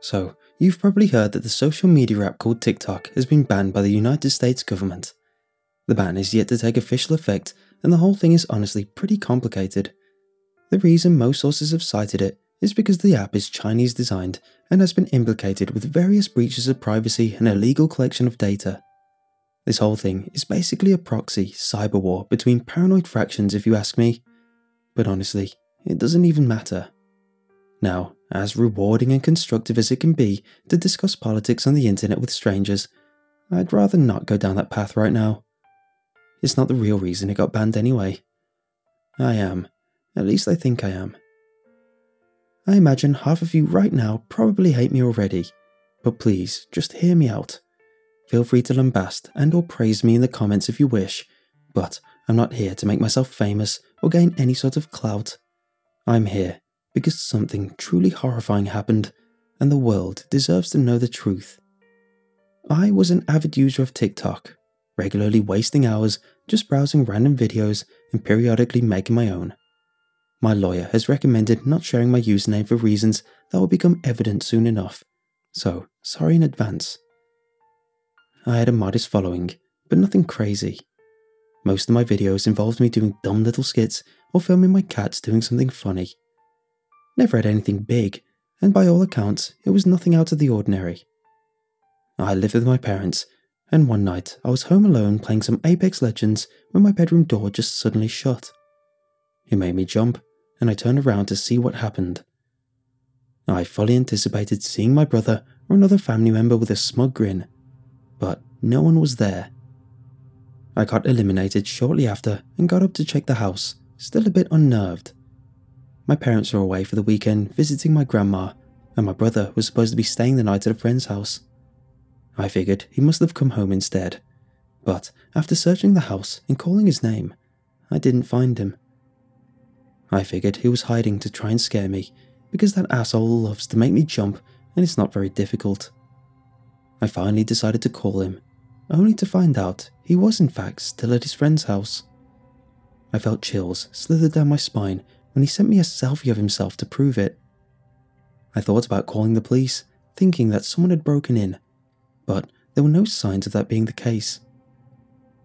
So, you've probably heard that the social media app called TikTok has been banned by the United States government. The ban is yet to take official effect, and the whole thing is honestly pretty complicated. The reason most sources have cited it is because the app is Chinese designed and has been implicated with various breaches of privacy and illegal collection of data. This whole thing is basically a proxy cyber war between paranoid fractions, if you ask me. But honestly, it doesn't even matter. Now, as rewarding and constructive as it can be to discuss politics on the internet with strangers, I'd rather not go down that path right now. It's not the real reason it got banned anyway. I am. At least I think I am. I imagine half of you right now probably hate me already, but please, just hear me out. Feel free to lambast and or praise me in the comments if you wish, but I'm not here to make myself famous or gain any sort of clout. I'm here because something truly horrifying happened, and the world deserves to know the truth. I was an avid user of TikTok, regularly wasting hours just browsing random videos and periodically making my own. My lawyer has recommended not sharing my username for reasons that will become evident soon enough, so sorry in advance. I had a modest following, but nothing crazy. Most of my videos involved me doing dumb little skits or filming my cats doing something funny. Never had anything big, and by all accounts, it was nothing out of the ordinary. I lived with my parents, and one night I was home alone playing some Apex Legends when my bedroom door just suddenly shut. It made me jump, and I turned around to see what happened. I fully anticipated seeing my brother or another family member with a smug grin, but no one was there. I got eliminated shortly after and got up to check the house, still a bit unnerved. My parents were away for the weekend visiting my grandma, and my brother was supposed to be staying the night at a friend's house. I figured he must have come home instead, but after searching the house and calling his name, I didn't find him. I figured he was hiding to try and scare me, because that asshole loves to make me jump and it's not very difficult. I finally decided to call him, only to find out he was in fact still at his friend's house. I felt chills slither down my spine when he sent me a selfie of himself to prove it. I thought about calling the police, thinking that someone had broken in, but there were no signs of that being the case.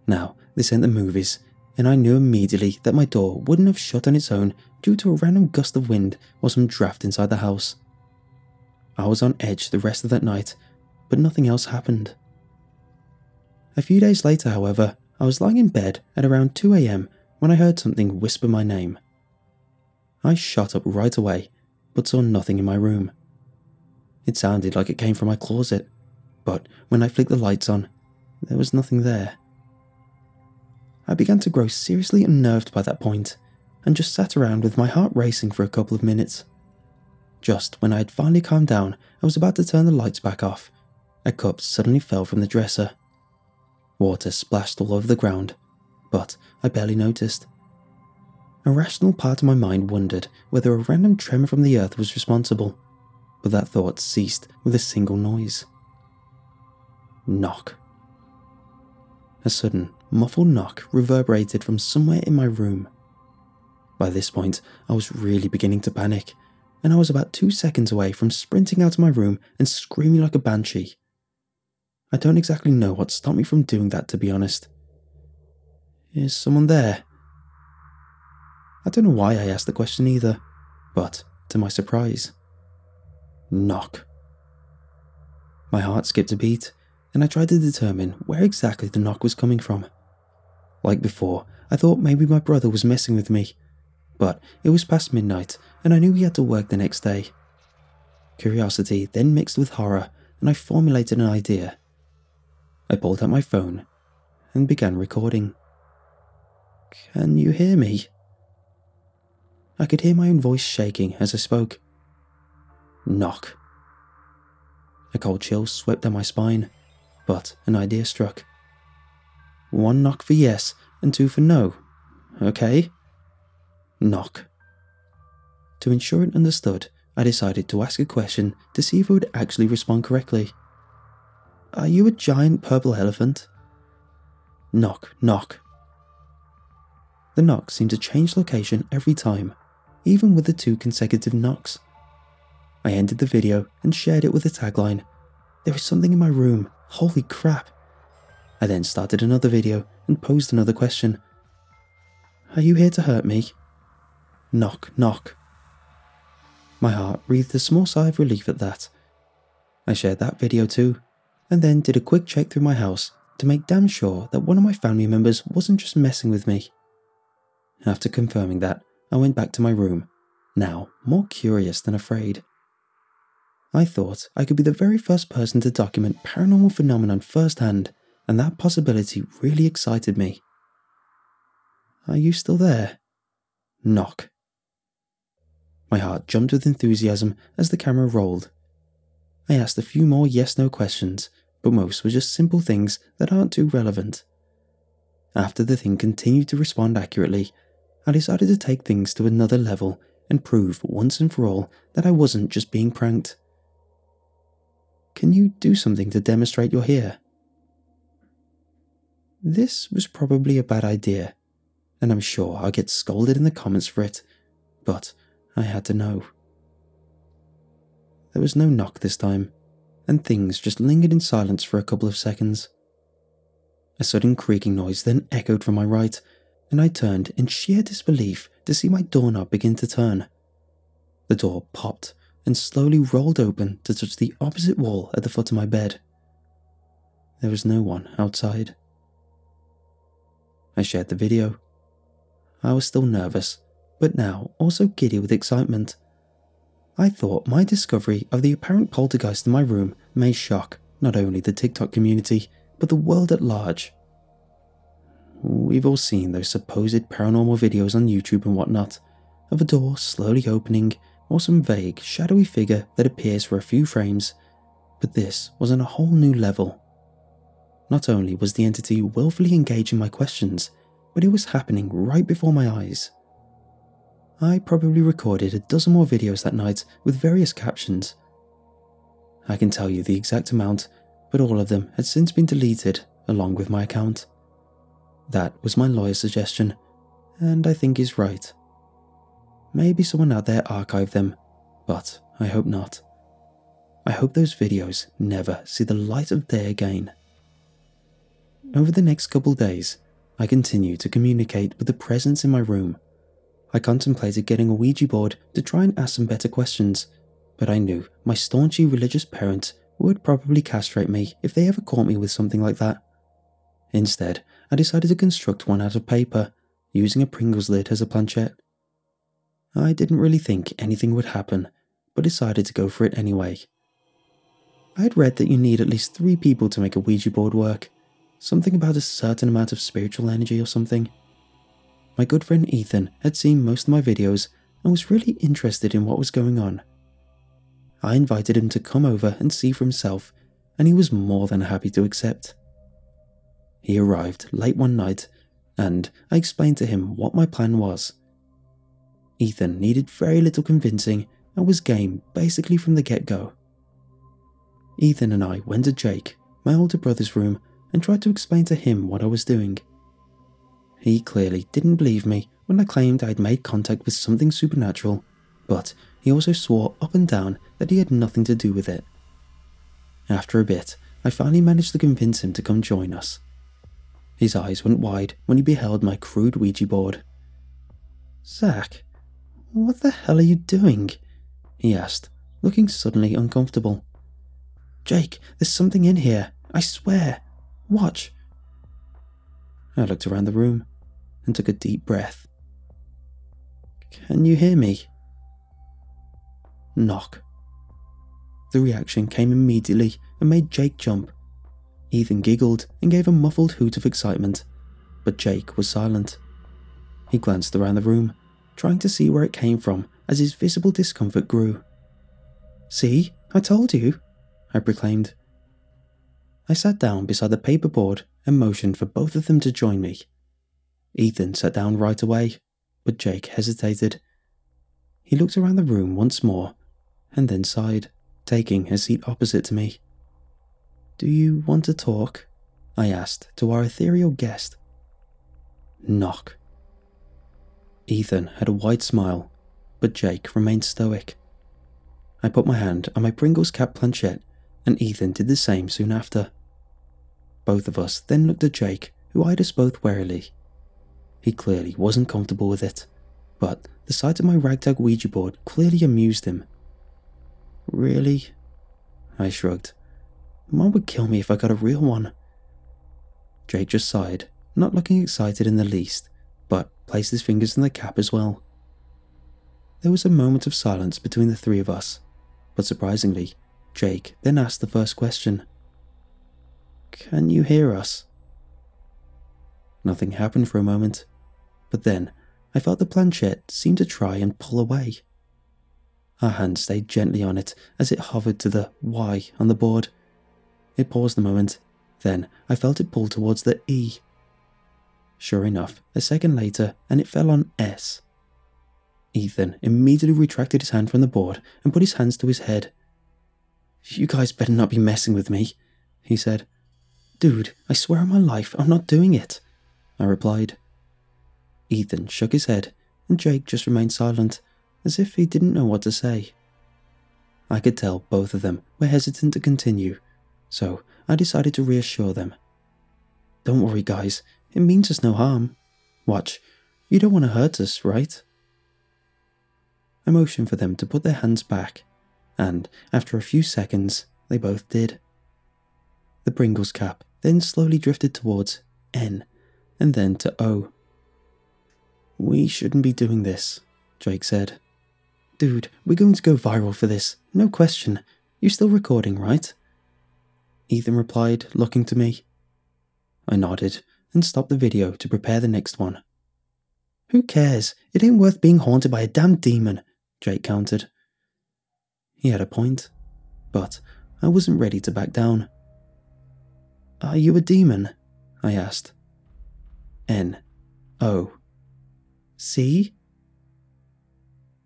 Now, this ain't the movies, and I knew immediately that my door wouldn't have shut on its own due to a random gust of wind or some draft inside the house. I was on edge the rest of that night, but nothing else happened. A few days later, however, I was lying in bed at around 2am when I heard something whisper my name. I shot up right away, but saw nothing in my room. It sounded like it came from my closet, but when I flicked the lights on, there was nothing there. I began to grow seriously unnerved by that point, and just sat around with my heart racing for a couple of minutes. Just when I had finally calmed down and was about to turn the lights back off, a cup suddenly fell from the dresser. Water splashed all over the ground, but I barely noticed. A rational part of my mind wondered whether a random tremor from the earth was responsible, but that thought ceased with a single noise. Knock. A sudden, muffled knock reverberated from somewhere in my room. By this point, I was really beginning to panic, and I was about two seconds away from sprinting out of my room and screaming like a banshee. I don't exactly know what stopped me from doing that, to be honest. Is someone there? I don't know why I asked the question either, but to my surprise, knock. My heart skipped a beat, and I tried to determine where exactly the knock was coming from. Like before, I thought maybe my brother was messing with me, but it was past midnight and I knew he had to work the next day. Curiosity then mixed with horror, and I formulated an idea. I pulled out my phone and began recording. Can you hear me? I could hear my own voice shaking as I spoke. Knock. A cold chill swept down my spine, but an idea struck. One knock for yes and two for no. Okay? Knock. To ensure it understood, I decided to ask a question to see if it would actually respond correctly. Are you a giant purple elephant? Knock, knock. The knock seemed to change location every time, even with the two consecutive knocks. I ended the video and shared it with the tagline There is something in my room, holy crap. I then started another video and posed another question Are you here to hurt me? Knock, knock. My heart breathed a small sigh of relief at that. I shared that video too, and then did a quick check through my house to make damn sure that one of my family members wasn't just messing with me. After confirming that, I went back to my room, now more curious than afraid. I thought I could be the very first person to document paranormal phenomenon firsthand, and that possibility really excited me. Are you still there? Knock. My heart jumped with enthusiasm as the camera rolled. I asked a few more yes no questions, but most were just simple things that aren't too relevant. After the thing continued to respond accurately, I decided to take things to another level and prove once and for all that I wasn't just being pranked. Can you do something to demonstrate you're here? This was probably a bad idea, and I'm sure I'll get scolded in the comments for it, but I had to know. There was no knock this time, and things just lingered in silence for a couple of seconds. A sudden creaking noise then echoed from my right, and I turned in sheer disbelief to see my doorknob begin to turn. The door popped and slowly rolled open to touch the opposite wall at the foot of my bed. There was no one outside. I shared the video. I was still nervous but now also giddy with excitement. I thought my discovery of the apparent poltergeist in my room may shock not only the TikTok community, but the world at large. We've all seen those supposed paranormal videos on YouTube and whatnot, of a door slowly opening or some vague, shadowy figure that appears for a few frames, but this was on a whole new level. Not only was the entity willfully engaging my questions, but it was happening right before my eyes. I probably recorded a dozen more videos that night with various captions. I can tell you the exact amount, but all of them had since been deleted along with my account. That was my lawyer's suggestion, and I think he's right. Maybe someone out there archived them, but I hope not. I hope those videos never see the light of day again. Over the next couple days, I continued to communicate with the presence in my room I contemplated getting a Ouija board to try and ask some better questions, but I knew my staunchy religious parents would probably castrate me if they ever caught me with something like that. Instead, I decided to construct one out of paper, using a Pringles lid as a planchette. I didn't really think anything would happen, but decided to go for it anyway. I had read that you need at least three people to make a Ouija board work, something about a certain amount of spiritual energy or something my good friend Ethan had seen most of my videos and was really interested in what was going on. I invited him to come over and see for himself, and he was more than happy to accept. He arrived late one night, and I explained to him what my plan was. Ethan needed very little convincing and was game basically from the get go. Ethan and I went to Jake, my older brother's room, and tried to explain to him what I was doing. He clearly didn't believe me when I claimed I had made contact with something supernatural, but he also swore up and down that he had nothing to do with it. After a bit, I finally managed to convince him to come join us. His eyes went wide when he beheld my crude Ouija board. Zach, what the hell are you doing? he asked, looking suddenly uncomfortable. Jake, there's something in here, I swear. Watch. I looked around the room and took a deep breath. Can you hear me? Knock. The reaction came immediately and made Jake jump. Ethan giggled and gave a muffled hoot of excitement, but Jake was silent. He glanced around the room, trying to see where it came from as his visible discomfort grew. See, I told you, I proclaimed. I sat down beside the paperboard and motioned for both of them to join me. Ethan sat down right away, but Jake hesitated. He looked around the room once more and then sighed, taking a seat opposite to me. Do you want to talk? I asked to our ethereal guest. Knock. Ethan had a wide smile, but Jake remained stoic. I put my hand on my Pringles cap planchette, and Ethan did the same soon after. Both of us then looked at Jake, who eyed us both warily. He clearly wasn't comfortable with it, but the sight of my ragtag Ouija board clearly amused him. Really? I shrugged. Mom would kill me if I got a real one. Jake just sighed, not looking excited in the least, but placed his fingers in the cap as well. There was a moment of silence between the three of us, but surprisingly, Jake then asked the first question Can you hear us? Nothing happened for a moment, but then I felt the planchette seem to try and pull away. Our hand stayed gently on it as it hovered to the Y on the board. It paused a moment, then I felt it pull towards the E. Sure enough, a second later, and it fell on S. Ethan immediately retracted his hand from the board and put his hands to his head. You guys better not be messing with me, he said. Dude, I swear on my life I'm not doing it, I replied. Ethan shook his head, and Jake just remained silent, as if he didn't know what to say. I could tell both of them were hesitant to continue, so I decided to reassure them. Don't worry, guys, it means us no harm. Watch, you don't want to hurt us, right? I motioned for them to put their hands back, and after a few seconds, they both did. The Pringles cap then slowly drifted towards N and then to O. We shouldn't be doing this, Drake said. Dude, we're going to go viral for this, no question. You're still recording, right? Ethan replied, looking to me. I nodded and stopped the video to prepare the next one. Who cares? It ain't worth being haunted by a damn demon, Jake countered. He had a point, but I wasn't ready to back down. Are you a demon? I asked. N O See?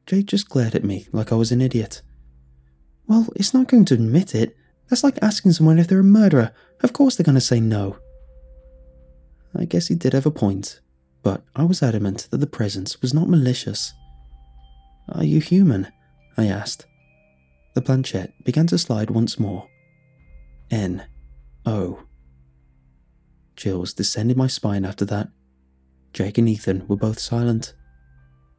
Jake just glared at me like I was an idiot. Well, it's not going to admit it. That's like asking someone if they're a murderer. Of course they're going to say no. I guess he did have a point, but I was adamant that the presence was not malicious. Are you human? I asked. The planchette began to slide once more. N. O. Chills descended my spine after that. Jake and Ethan were both silent.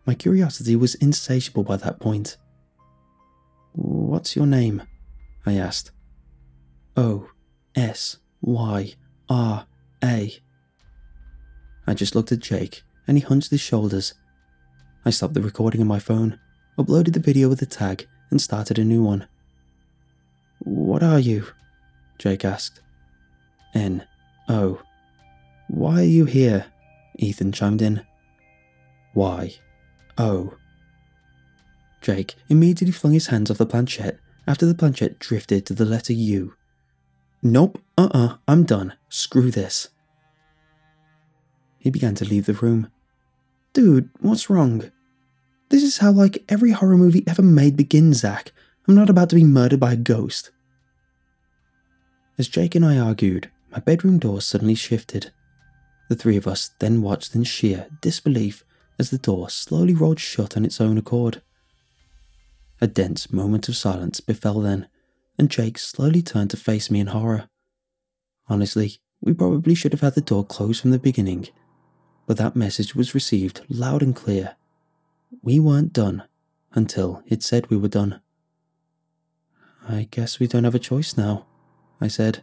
My curiosity was insatiable by that point. What's your name? I asked. O S Y R A. I just looked at Jake and he hunched his shoulders. I stopped the recording on my phone, uploaded the video with the tag, and started a new one. What are you? Jake asked. N. O. Why are you here? Ethan chimed in. Why? Jake immediately flung his hands off the planchette after the planchette drifted to the letter U. Nope, uh uh-uh, uh, I'm done. Screw this. He began to leave the room. Dude, what's wrong? This is how, like, every horror movie ever made begins, Zach. I'm not about to be murdered by a ghost. As Jake and I argued, my bedroom door suddenly shifted. The three of us then watched in sheer disbelief as the door slowly rolled shut on its own accord. A dense moment of silence befell then, and Jake slowly turned to face me in horror. Honestly, we probably should have had the door closed from the beginning, but that message was received loud and clear. We weren't done until it said we were done. I guess we don't have a choice now, I said.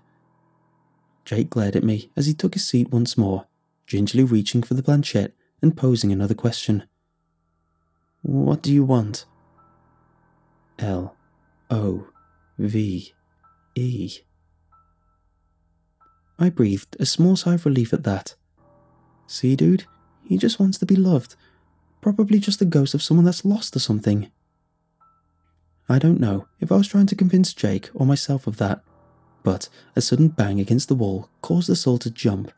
Jake glared at me as he took his seat once more gingerly reaching for the planchette and posing another question. What do you want? L O V E. I breathed a small sigh of relief at that. See, dude, he just wants to be loved. Probably just the ghost of someone that's lost or something. I don't know if I was trying to convince Jake or myself of that, but a sudden bang against the wall caused the soul to jump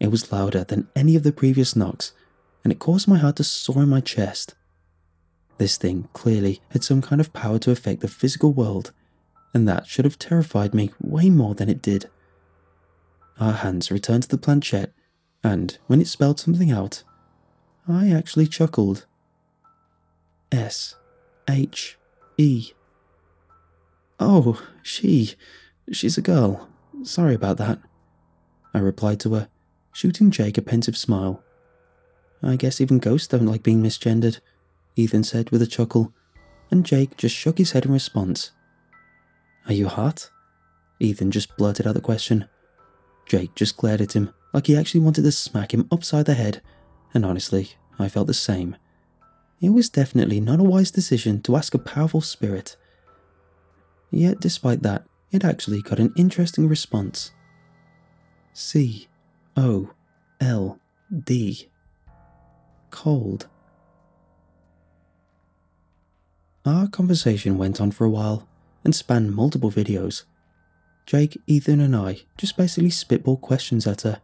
it was louder than any of the previous knocks, and it caused my heart to soar in my chest. This thing clearly had some kind of power to affect the physical world, and that should have terrified me way more than it did. Our hands returned to the planchette, and when it spelled something out, I actually chuckled. S H E Oh, she. She's a girl. Sorry about that. I replied to her, shooting Jake a pensive smile. I guess even ghosts don't like being misgendered, Ethan said with a chuckle, and Jake just shook his head in response. Are you hot? Ethan just blurted out the question. Jake just glared at him like he actually wanted to smack him upside the head, and honestly, I felt the same. It was definitely not a wise decision to ask a powerful spirit. Yet, despite that, it actually got an interesting response. C O L D. Cold. Our conversation went on for a while and spanned multiple videos. Jake, Ethan, and I just basically spitball questions at her,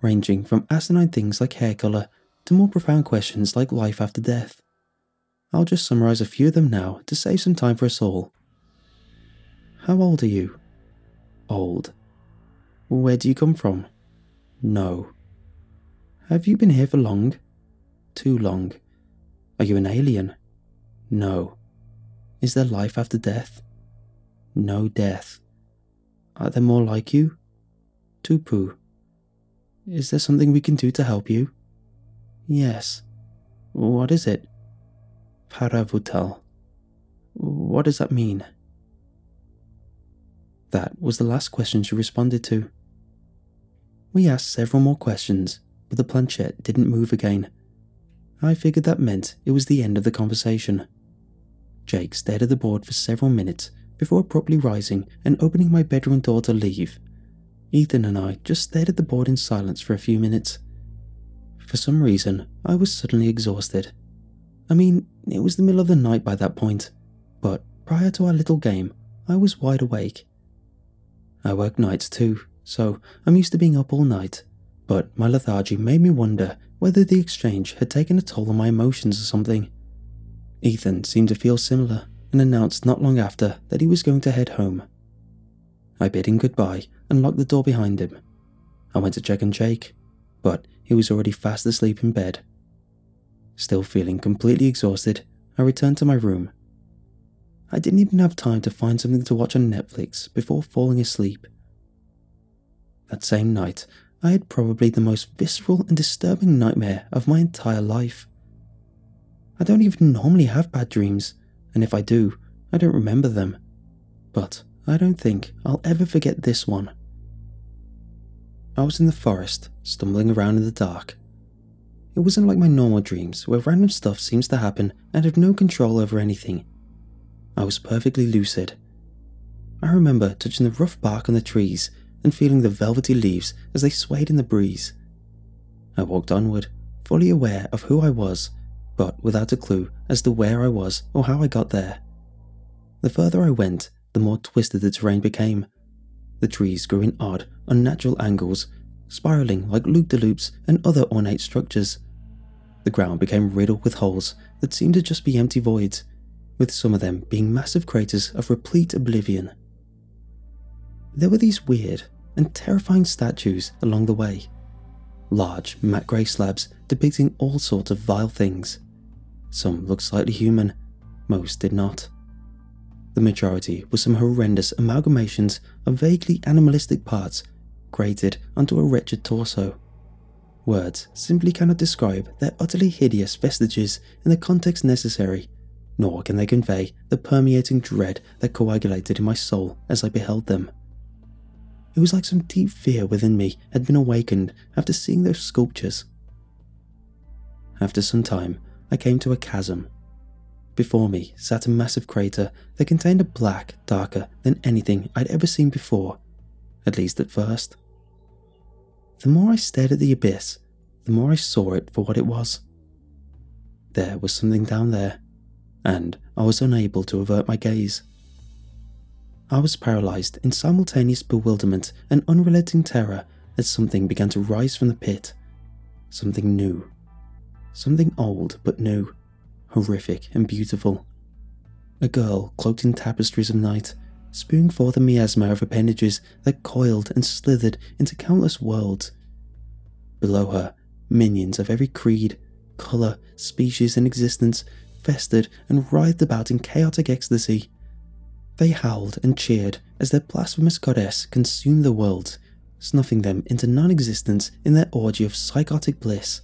ranging from asinine things like hair colour to more profound questions like life after death. I'll just summarise a few of them now to save some time for us all. How old are you? Old. Where do you come from? No. Have you been here for long? Too long. Are you an alien? No. Is there life after death? No death. Are there more like you? Tupu. Is there something we can do to help you? Yes. What is it? Paravutal. What does that mean? That was the last question she responded to. We asked several more questions, but the planchette didn't move again. I figured that meant it was the end of the conversation. Jake stared at the board for several minutes before abruptly rising and opening my bedroom door to leave. Ethan and I just stared at the board in silence for a few minutes. For some reason, I was suddenly exhausted. I mean, it was the middle of the night by that point, but prior to our little game, I was wide awake. I work nights too, so I'm used to being up all night, but my lethargy made me wonder whether the exchange had taken a toll on my emotions or something. Ethan seemed to feel similar and announced not long after that he was going to head home. I bid him goodbye and locked the door behind him. I went to check on Jake, but he was already fast asleep in bed. Still feeling completely exhausted, I returned to my room. I didn't even have time to find something to watch on Netflix before falling asleep. That same night, I had probably the most visceral and disturbing nightmare of my entire life. I don't even normally have bad dreams, and if I do, I don't remember them. But I don't think I'll ever forget this one. I was in the forest, stumbling around in the dark. It wasn't like my normal dreams, where random stuff seems to happen and have no control over anything. I was perfectly lucid. I remember touching the rough bark on the trees and feeling the velvety leaves as they swayed in the breeze. I walked onward, fully aware of who I was, but without a clue as to where I was or how I got there. The further I went, the more twisted the terrain became. The trees grew in odd, unnatural angles, spiraling like loop de loops and other ornate structures. The ground became riddled with holes that seemed to just be empty voids, with some of them being massive craters of replete oblivion. There were these weird and terrifying statues along the way. Large, matte grey slabs depicting all sorts of vile things. Some looked slightly human, most did not. The majority were some horrendous amalgamations of vaguely animalistic parts grated onto a wretched torso. Words simply cannot describe their utterly hideous vestiges in the context necessary, nor can they convey the permeating dread that coagulated in my soul as I beheld them. It was like some deep fear within me had been awakened after seeing those sculptures. After some time, I came to a chasm. Before me sat a massive crater that contained a black darker than anything I'd ever seen before, at least at first. The more I stared at the abyss, the more I saw it for what it was. There was something down there, and I was unable to avert my gaze. I was paralyzed in simultaneous bewilderment and unrelenting terror as something began to rise from the pit. Something new. Something old but new, horrific and beautiful. A girl cloaked in tapestries of night, spewing forth a miasma of appendages that coiled and slithered into countless worlds. Below her, minions of every creed, colour, species, and existence festered and writhed about in chaotic ecstasy. They howled and cheered as their blasphemous goddess consumed the worlds, snuffing them into non existence in their orgy of psychotic bliss.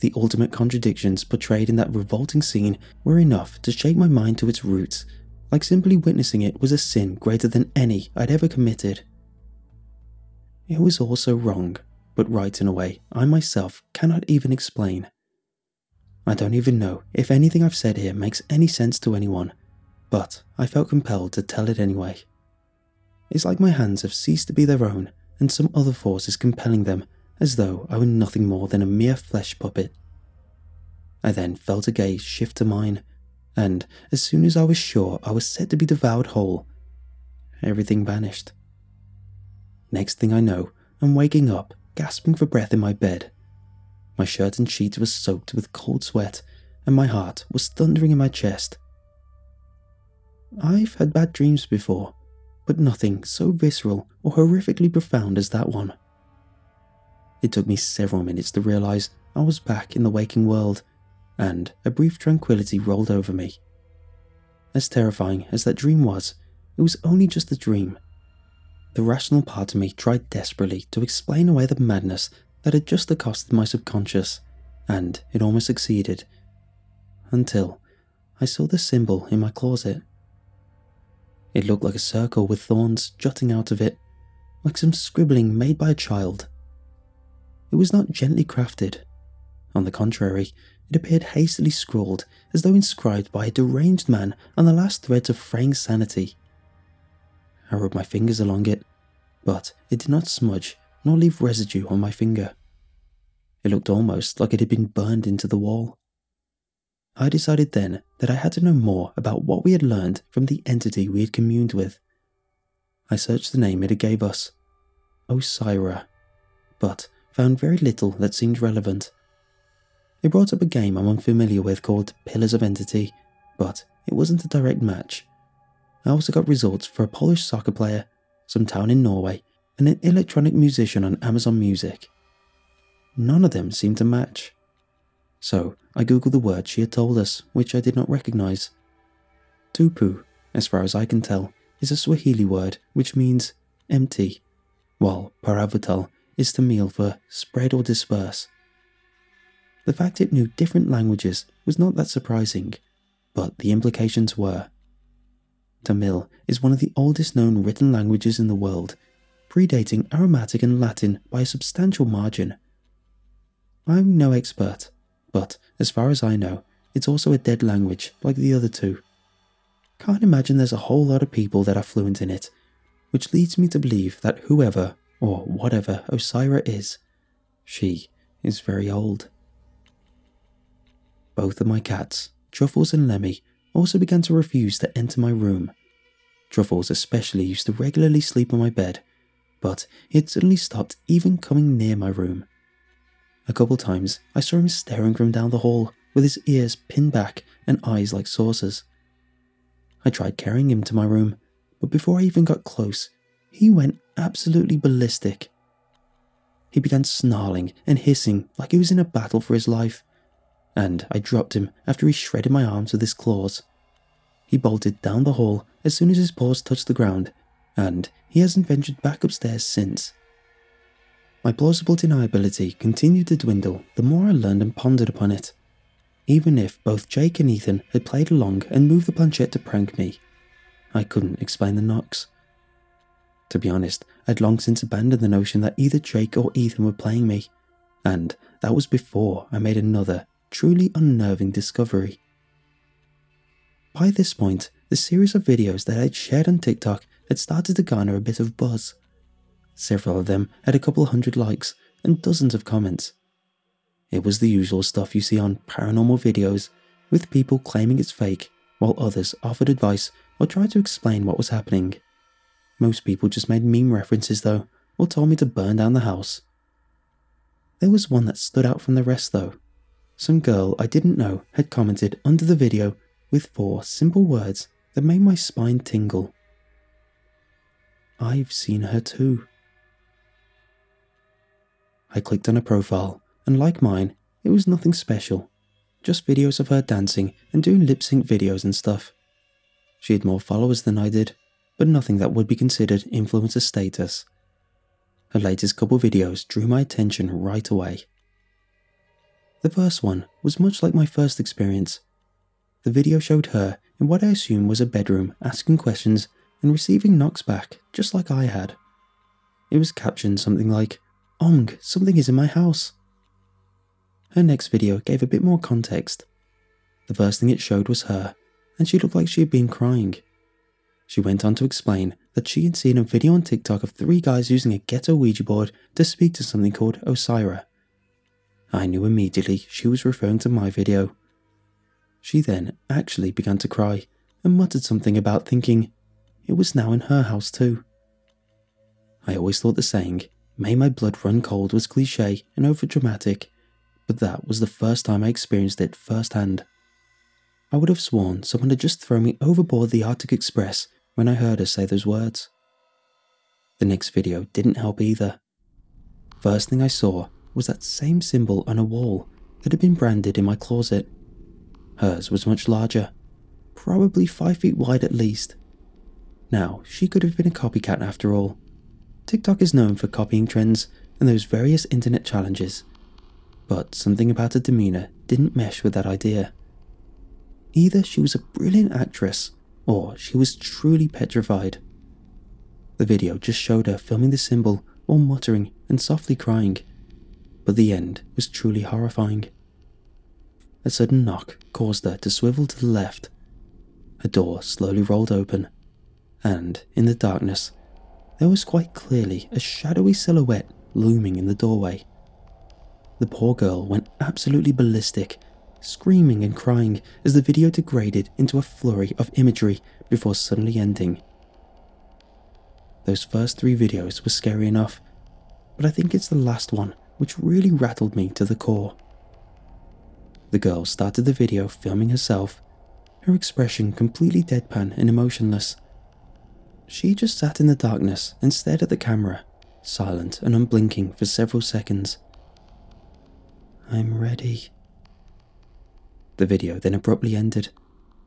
The ultimate contradictions portrayed in that revolting scene were enough to shake my mind to its roots, like simply witnessing it was a sin greater than any I'd ever committed. It was also wrong, but right in a way I myself cannot even explain. I don't even know if anything I've said here makes any sense to anyone, but I felt compelled to tell it anyway. It's like my hands have ceased to be their own and some other force is compelling them as though I were nothing more than a mere flesh puppet. I then felt a gaze shift to mine, and as soon as I was sure I was set to be devoured whole, everything vanished. Next thing I know, I'm waking up, gasping for breath in my bed. My shirt and sheets were soaked with cold sweat, and my heart was thundering in my chest. I've had bad dreams before, but nothing so visceral or horrifically profound as that one. It took me several minutes to realize I was back in the waking world, and a brief tranquility rolled over me. As terrifying as that dream was, it was only just a dream. The rational part of me tried desperately to explain away the madness that had just accosted my subconscious, and it almost succeeded. Until I saw the symbol in my closet. It looked like a circle with thorns jutting out of it, like some scribbling made by a child. It was not gently crafted. On the contrary, it appeared hastily scrawled as though inscribed by a deranged man on the last threads of fraying sanity. I rubbed my fingers along it, but it did not smudge nor leave residue on my finger. It looked almost like it had been burned into the wall. I decided then that I had to know more about what we had learned from the entity we had communed with. I searched the name it had gave us Osira, but found very little that seemed relevant. It brought up a game I'm unfamiliar with called Pillars of Eternity, but it wasn't a direct match. I also got results for a Polish soccer player, some town in Norway, and an electronic musician on Amazon Music. None of them seemed to match. So I googled the word she had told us, which I did not recognize. Tupu, as far as I can tell, is a Swahili word which means empty, while Paravutal is Tamil for spread or disperse. The fact it knew different languages was not that surprising, but the implications were. Tamil is one of the oldest known written languages in the world, predating Aramaic and Latin by a substantial margin. I'm no expert, but as far as I know, it's also a dead language like the other two. Can't imagine there's a whole lot of people that are fluent in it, which leads me to believe that whoever or whatever Osira is, she is very old. Both of my cats, Truffles and Lemmy, also began to refuse to enter my room. Truffles especially used to regularly sleep on my bed, but he had suddenly stopped even coming near my room. A couple times, I saw him staring from down the hall, with his ears pinned back and eyes like saucers. I tried carrying him to my room, but before I even got close, he went absolutely ballistic. He began snarling and hissing like he was in a battle for his life, and I dropped him after he shredded my arms with his claws. He bolted down the hall as soon as his paws touched the ground, and he hasn't ventured back upstairs since. My plausible deniability continued to dwindle the more I learned and pondered upon it. Even if both Jake and Ethan had played along and moved the planchette to prank me, I couldn't explain the knocks. To be honest, I'd long since abandoned the notion that either Jake or Ethan were playing me, and that was before I made another, truly unnerving discovery. By this point, the series of videos that I'd shared on TikTok had started to garner a bit of buzz. Several of them had a couple hundred likes and dozens of comments. It was the usual stuff you see on paranormal videos, with people claiming it's fake, while others offered advice or tried to explain what was happening. Most people just made meme references though, or told me to burn down the house. There was one that stood out from the rest though. Some girl I didn't know had commented under the video with four simple words that made my spine tingle. I've seen her too. I clicked on her profile, and like mine, it was nothing special. Just videos of her dancing and doing lip sync videos and stuff. She had more followers than I did, but nothing that would be considered influencer status. Her latest couple videos drew my attention right away. The first one was much like my first experience. The video showed her in what I assume was a bedroom asking questions and receiving knocks back just like I had. It was captioned something like, Ong, something is in my house. Her next video gave a bit more context. The first thing it showed was her, and she looked like she had been crying. She went on to explain that she had seen a video on TikTok of three guys using a ghetto Ouija board to speak to something called Osira. I knew immediately she was referring to my video. She then actually began to cry and muttered something about thinking it was now in her house too. I always thought the saying, may my blood run cold was cliche and overdramatic, but that was the first time I experienced it firsthand. I would have sworn someone had just thrown me overboard the Arctic Express when I heard her say those words. The next video didn't help either. First thing I saw was that same symbol on a wall that had been branded in my closet. Hers was much larger, probably five feet wide at least. Now, she could have been a copycat after all. TikTok is known for copying trends and those various internet challenges, but something about her demeanour didn't mesh with that idea. Either she was a brilliant actress, or she was truly petrified. The video just showed her filming the symbol while muttering and softly crying, but the end was truly horrifying. A sudden knock caused her to swivel to the left. A door slowly rolled open, and in the darkness, there was quite clearly a shadowy silhouette looming in the doorway. The poor girl went absolutely ballistic, screaming and crying as the video degraded into a flurry of imagery before suddenly ending. Those first three videos were scary enough, but I think it's the last one which really rattled me to the core. The girl started the video filming herself, her expression completely deadpan and emotionless. She just sat in the darkness and stared at the camera, silent and unblinking for several seconds. I'm ready. The video then abruptly ended,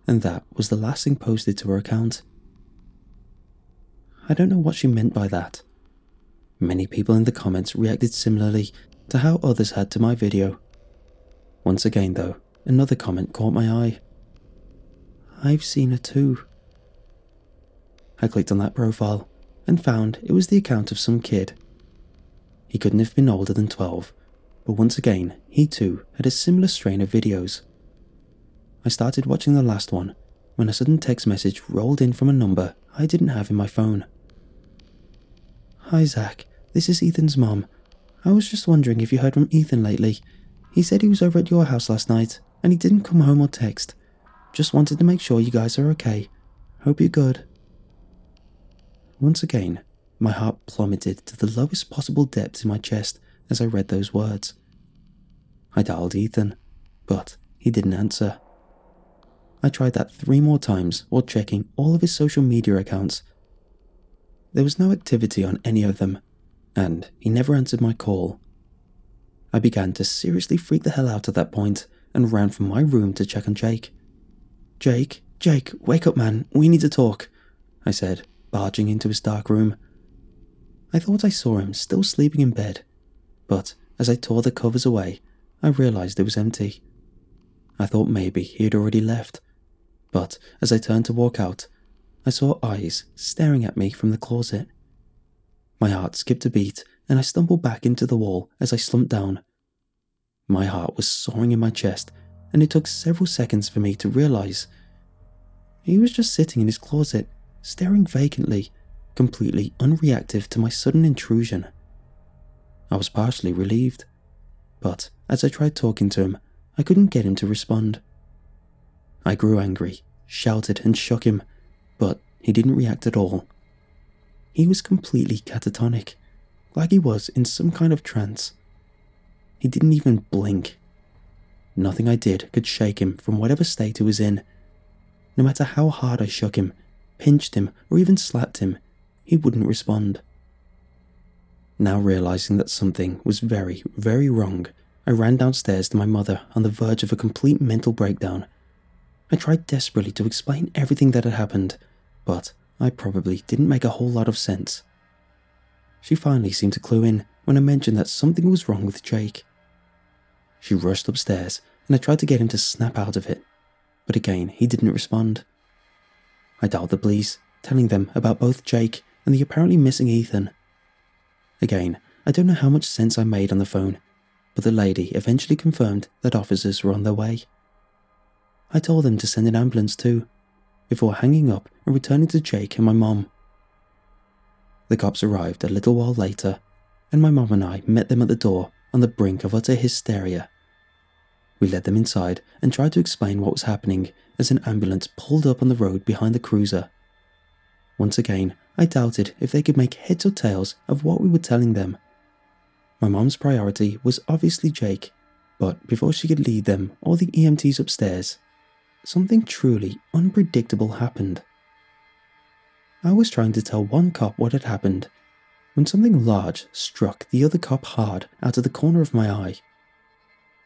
and that was the last thing posted to her account. I don't know what she meant by that. Many people in the comments reacted similarly to how others had to my video. Once again, though, another comment caught my eye. I've seen her too. I clicked on that profile and found it was the account of some kid. He couldn't have been older than 12, but once again, he too had a similar strain of videos. I started watching the last one when a sudden text message rolled in from a number I didn't have in my phone. Hi Zach, this is Ethan's mom. I was just wondering if you heard from Ethan lately. He said he was over at your house last night and he didn't come home or text. Just wanted to make sure you guys are okay. Hope you're good. Once again, my heart plummeted to the lowest possible depths in my chest as I read those words. I dialed Ethan, but he didn't answer. I tried that three more times while checking all of his social media accounts. There was no activity on any of them, and he never answered my call. I began to seriously freak the hell out at that point and ran from my room to check on Jake. Jake, Jake, wake up, man, we need to talk, I said, barging into his dark room. I thought I saw him still sleeping in bed, but as I tore the covers away, I realized it was empty. I thought maybe he had already left, but as I turned to walk out, I saw eyes staring at me from the closet. My heart skipped a beat and I stumbled back into the wall as I slumped down. My heart was soaring in my chest, and it took several seconds for me to realize he was just sitting in his closet staring vacantly, completely unreactive to my sudden intrusion. I was partially relieved, but as I tried talking to him, I couldn't get him to respond. I grew angry, shouted, and shook him, but he didn't react at all. He was completely catatonic, like he was in some kind of trance. He didn't even blink. Nothing I did could shake him from whatever state he was in. No matter how hard I shook him, pinched him, or even slapped him, he wouldn't respond. Now realizing that something was very, very wrong, I ran downstairs to my mother on the verge of a complete mental breakdown. I tried desperately to explain everything that had happened, but I probably didn't make a whole lot of sense. She finally seemed to clue in when I mentioned that something was wrong with Jake. She rushed upstairs and I tried to get him to snap out of it, but again he didn't respond. I dialed the police, telling them about both Jake and the apparently missing Ethan. Again, I don't know how much sense I made on the phone, but the lady eventually confirmed that officers were on their way. I told them to send an ambulance too, before hanging up and returning to Jake and my mom. The cops arrived a little while later, and my mom and I met them at the door on the brink of utter hysteria. We led them inside and tried to explain what was happening as an ambulance pulled up on the road behind the cruiser. Once again, I doubted if they could make heads or tails of what we were telling them. My mom's priority was obviously Jake, but before she could lead them or the EMTs upstairs, something truly unpredictable happened. I was trying to tell one cop what had happened when something large struck the other cop hard out of the corner of my eye.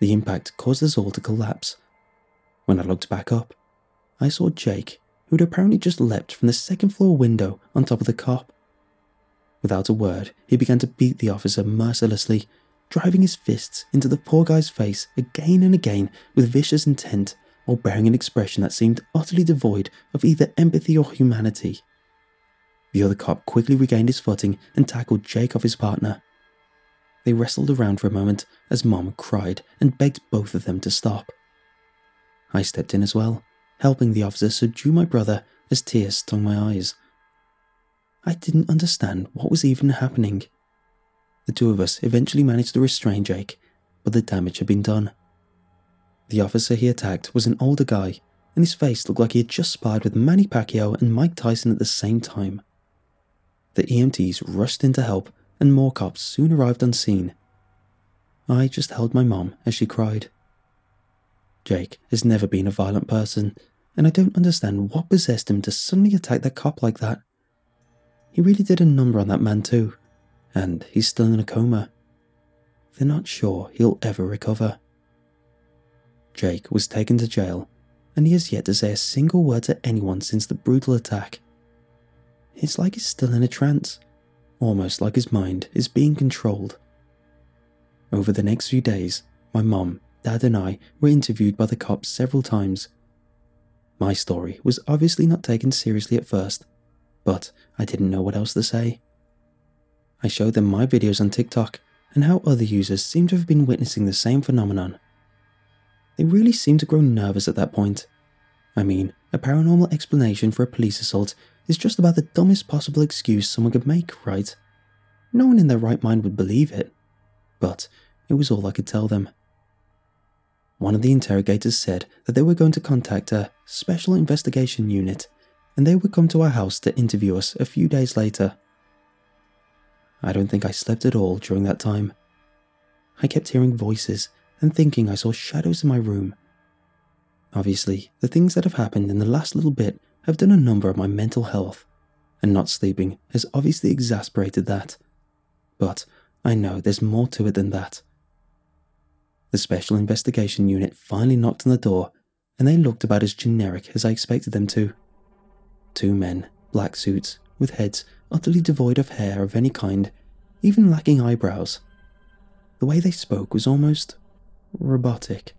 The impact caused us all to collapse. When I looked back up, I saw Jake, who had apparently just leapt from the second floor window on top of the cop. Without a word, he began to beat the officer mercilessly, driving his fists into the poor guy's face again and again with vicious intent or bearing an expression that seemed utterly devoid of either empathy or humanity. The other cop quickly regained his footing and tackled Jake off his partner. They wrestled around for a moment as Mom cried and begged both of them to stop. I stepped in as well, helping the officer subdue my brother as tears stung my eyes. I didn't understand what was even happening. The two of us eventually managed to restrain Jake, but the damage had been done. The officer he attacked was an older guy, and his face looked like he had just sparred with Manny Pacquiao and Mike Tyson at the same time. The EMTs rushed in to help, and more cops soon arrived on scene. I just held my mom as she cried. Jake has never been a violent person, and I don't understand what possessed him to suddenly attack that cop like that. He really did a number on that man, too, and he's still in a coma. They're not sure he'll ever recover. Jake was taken to jail, and he has yet to say a single word to anyone since the brutal attack. It's like he's still in a trance, almost like his mind is being controlled. Over the next few days, my mom, dad, and I were interviewed by the cops several times. My story was obviously not taken seriously at first, but I didn't know what else to say. I showed them my videos on TikTok and how other users seem to have been witnessing the same phenomenon. They really seemed to grow nervous at that point. I mean, a paranormal explanation for a police assault is just about the dumbest possible excuse someone could make, right? No one in their right mind would believe it. But it was all I could tell them. One of the interrogators said that they were going to contact a special investigation unit and they would come to our house to interview us a few days later. I don't think I slept at all during that time. I kept hearing voices and thinking I saw shadows in my room. Obviously, the things that have happened in the last little bit have done a number on my mental health, and not sleeping has obviously exasperated that. But I know there's more to it than that. The Special Investigation Unit finally knocked on the door, and they looked about as generic as I expected them to. Two men, black suits, with heads utterly devoid of hair of any kind, even lacking eyebrows. The way they spoke was almost robotic.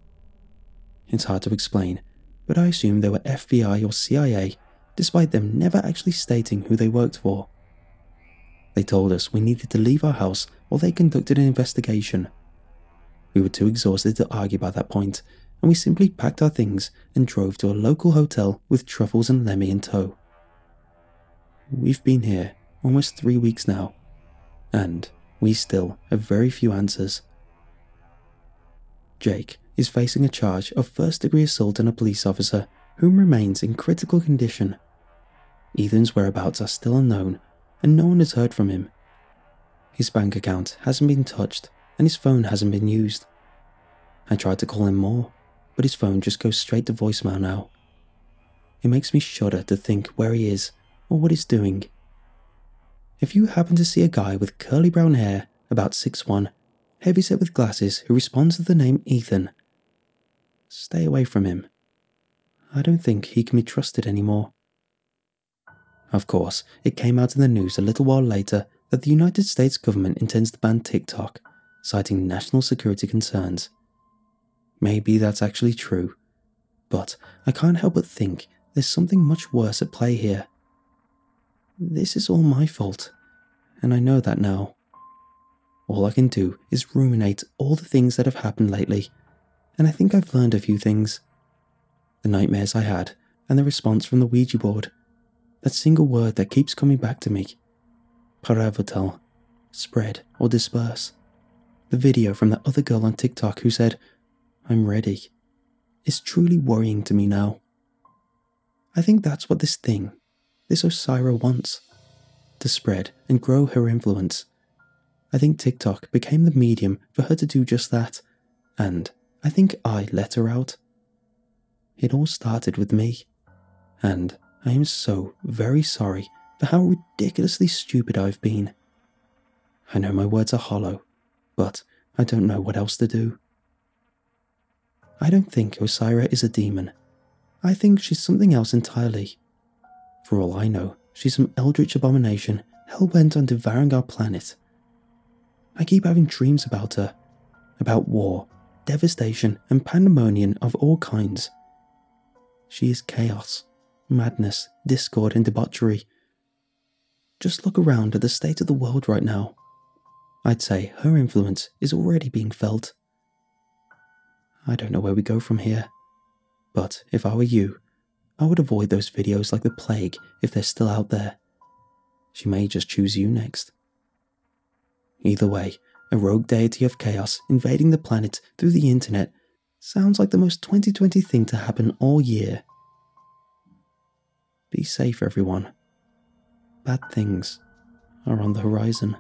It's hard to explain, but I assume they were FBI or CIA, despite them never actually stating who they worked for. They told us we needed to leave our house while they conducted an investigation. We were too exhausted to argue by that point, and we simply packed our things and drove to a local hotel with Truffles and Lemmy in tow. We've been here almost three weeks now, and we still have very few answers. Jake is facing a charge of first degree assault on a police officer whom remains in critical condition. Ethan's whereabouts are still unknown, and no one has heard from him. His bank account hasn't been touched, and his phone hasn't been used. I tried to call him more, but his phone just goes straight to voicemail now. It makes me shudder to think where he is or what he's doing. If you happen to see a guy with curly brown hair, about 6'1, heavyset with glasses, who responds to the name Ethan, stay away from him. I don't think he can be trusted anymore. Of course, it came out in the news a little while later that the United States government intends to ban TikTok, citing national security concerns. Maybe that's actually true, but I can't help but think there's something much worse at play here. This is all my fault, and I know that now. All I can do is ruminate all the things that have happened lately, and I think I've learned a few things. The nightmares I had, and the response from the Ouija board. That single word that keeps coming back to me. Paravotel. Spread or disperse. The video from that other girl on TikTok who said, I'm ready. Is truly worrying to me now. I think that's what this thing, this Osira wants. To spread and grow her influence I think TikTok became the medium for her to do just that, and I think I let her out. It all started with me, and I am so very sorry for how ridiculously stupid I've been. I know my words are hollow, but I don't know what else to do. I don't think Osira is a demon. I think she's something else entirely. For all I know, she's some eldritch abomination hell bent on devouring our planet I keep having dreams about her, about war, devastation, and pandemonium of all kinds. She is chaos, madness, discord, and debauchery. Just look around at the state of the world right now. I'd say her influence is already being felt. I don't know where we go from here, but if I were you, I would avoid those videos like the plague if they're still out there. She may just choose you next. Either way, a rogue deity of chaos invading the planet through the internet sounds like the most 2020 thing to happen all year. Be safe, everyone. Bad things are on the horizon.